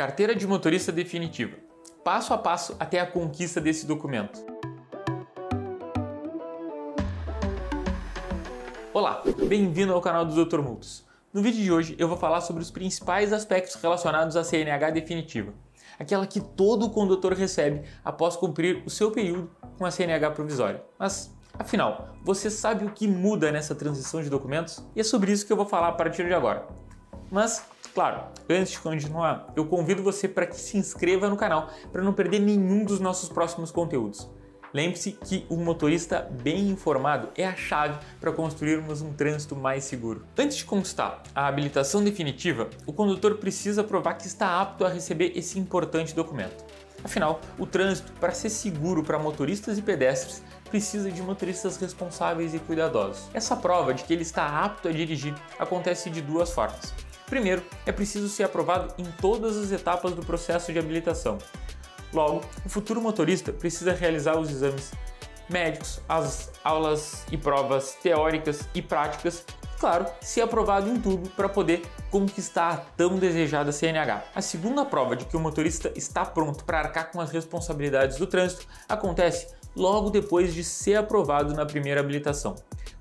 Carteira de motorista definitiva. Passo a passo até a conquista desse documento. Olá, bem-vindo ao canal do Dr. Multos. No vídeo de hoje eu vou falar sobre os principais aspectos relacionados à CNH definitiva, aquela que todo condutor recebe após cumprir o seu período com a CNH provisória. Mas, afinal, você sabe o que muda nessa transição de documentos? E é sobre isso que eu vou falar a partir de agora. Mas, claro, antes de continuar, eu convido você para que se inscreva no canal para não perder nenhum dos nossos próximos conteúdos. Lembre-se que um motorista bem informado é a chave para construirmos um trânsito mais seguro. Antes de conquistar a habilitação definitiva, o condutor precisa provar que está apto a receber esse importante documento. Afinal, o trânsito, para ser seguro para motoristas e pedestres, precisa de motoristas responsáveis e cuidadosos. Essa prova de que ele está apto a dirigir acontece de duas formas. Primeiro, é preciso ser aprovado em todas as etapas do processo de habilitação. Logo, o futuro motorista precisa realizar os exames médicos, as aulas e provas teóricas e práticas, e, claro, ser aprovado em tudo para poder conquistar a tão desejada CNH. A segunda prova de que o motorista está pronto para arcar com as responsabilidades do trânsito acontece logo depois de ser aprovado na primeira habilitação,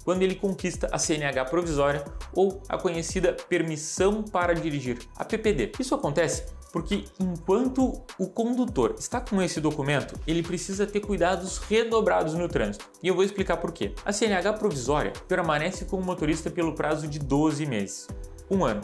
quando ele conquista a CNH provisória ou a conhecida permissão para dirigir, a PPD. Isso acontece porque enquanto o condutor está com esse documento, ele precisa ter cuidados redobrados no trânsito. E eu vou explicar por quê. A CNH provisória permanece com o motorista pelo prazo de 12 meses, um ano.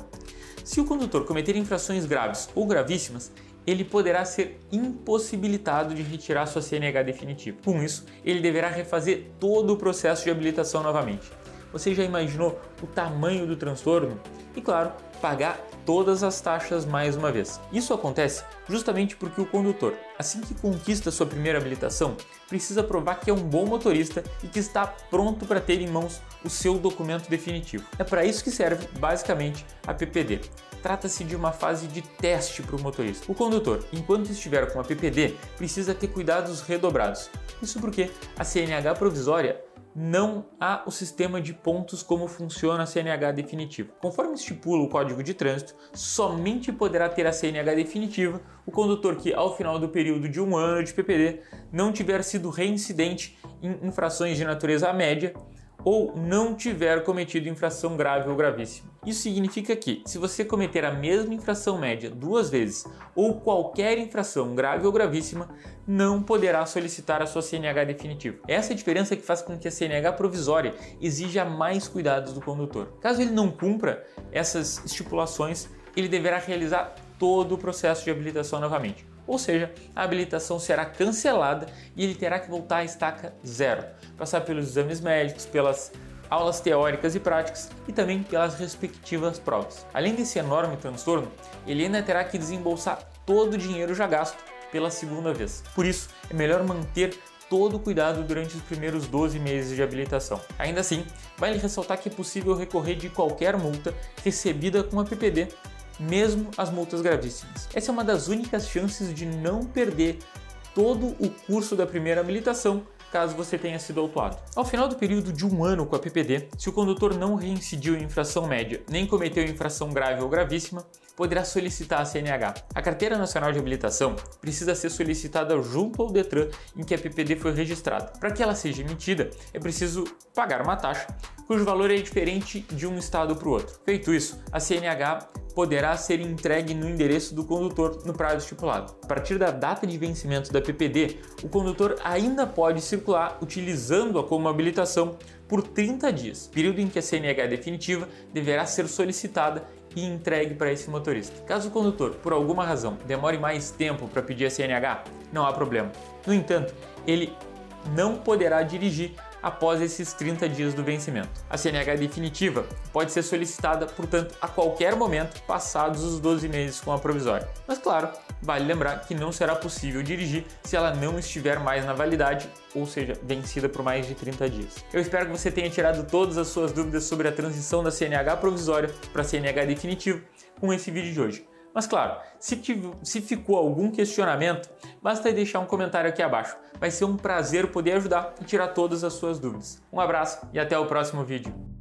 Se o condutor cometer infrações graves ou gravíssimas, ele poderá ser impossibilitado de retirar sua CNH definitiva. Com isso, ele deverá refazer todo o processo de habilitação novamente. Você já imaginou o tamanho do transtorno? E claro, pagar todas as taxas mais uma vez. Isso acontece justamente porque o condutor, assim que conquista sua primeira habilitação, precisa provar que é um bom motorista e que está pronto para ter em mãos o seu documento definitivo. É para isso que serve basicamente a PPD. Trata-se de uma fase de teste para o motorista. O condutor, enquanto estiver com a PPD, precisa ter cuidados redobrados. Isso porque a CNH provisória não há o sistema de pontos como funciona a CNH definitiva. Conforme estipula o Código de Trânsito, somente poderá ter a CNH definitiva o condutor que, ao final do período de um ano de PPD, não tiver sido reincidente em infrações de natureza média ou não tiver cometido infração grave ou gravíssima. Isso significa que, se você cometer a mesma infração média duas vezes ou qualquer infração grave ou gravíssima, não poderá solicitar a sua CNH definitiva. Essa é a diferença que faz com que a CNH provisória exija mais cuidados do condutor. Caso ele não cumpra essas estipulações, ele deverá realizar todo o processo de habilitação novamente ou seja, a habilitação será cancelada e ele terá que voltar à estaca zero, passar pelos exames médicos, pelas aulas teóricas e práticas e também pelas respectivas provas. Além desse enorme transtorno, ele ainda terá que desembolsar todo o dinheiro já gasto pela segunda vez. Por isso, é melhor manter todo o cuidado durante os primeiros 12 meses de habilitação. Ainda assim, vale ressaltar que é possível recorrer de qualquer multa recebida com a PPD mesmo as multas gravíssimas. Essa é uma das únicas chances de não perder todo o curso da primeira habilitação caso você tenha sido autuado. Ao final do período de um ano com a PPD, se o condutor não reincidiu em infração média nem cometeu infração grave ou gravíssima, poderá solicitar a CNH. A Carteira Nacional de Habilitação precisa ser solicitada junto ao Detran em que a PPD foi registrada. Para que ela seja emitida, é preciso pagar uma taxa cujo valor é diferente de um estado para o outro. Feito isso, a CNH poderá ser entregue no endereço do condutor no prazo estipulado. A partir da data de vencimento da PPD, o condutor ainda pode circular utilizando-a como habilitação por 30 dias, período em que a CNH definitiva deverá ser solicitada e entregue para esse motorista. Caso o condutor, por alguma razão, demore mais tempo para pedir a CNH, não há problema. No entanto, ele não poderá dirigir após esses 30 dias do vencimento. A CNH definitiva pode ser solicitada, portanto, a qualquer momento passados os 12 meses com a provisória. Mas claro, vale lembrar que não será possível dirigir se ela não estiver mais na validade, ou seja, vencida por mais de 30 dias. Eu espero que você tenha tirado todas as suas dúvidas sobre a transição da CNH provisória para a CNH definitiva com esse vídeo de hoje. Mas claro, se, se ficou algum questionamento, basta deixar um comentário aqui abaixo. Vai ser um prazer poder ajudar e tirar todas as suas dúvidas. Um abraço e até o próximo vídeo.